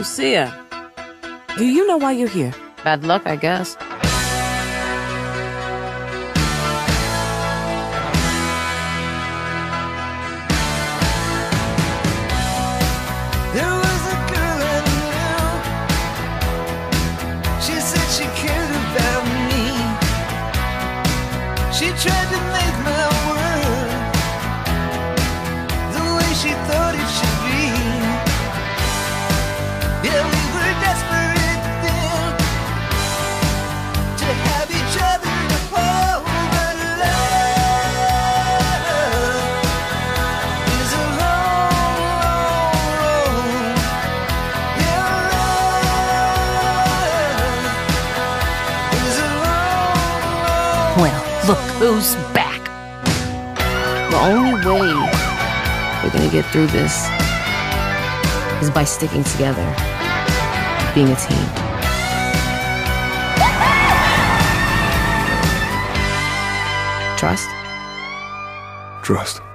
Lucia, Do you know why you're here? bad luck, I guess. There was a girl I knew. She said she cared about me. She tried to make my world Well, look who's back. The only way we're gonna get through this is by sticking together, being a team. Trust? Trust.